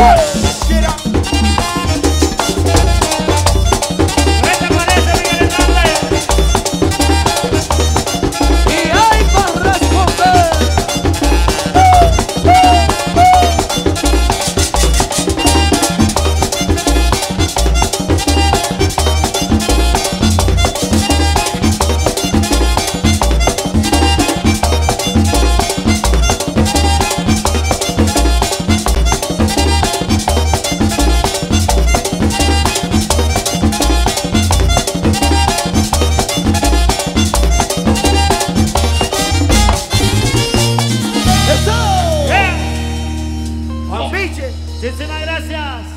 Woo! Muchísimas gracias.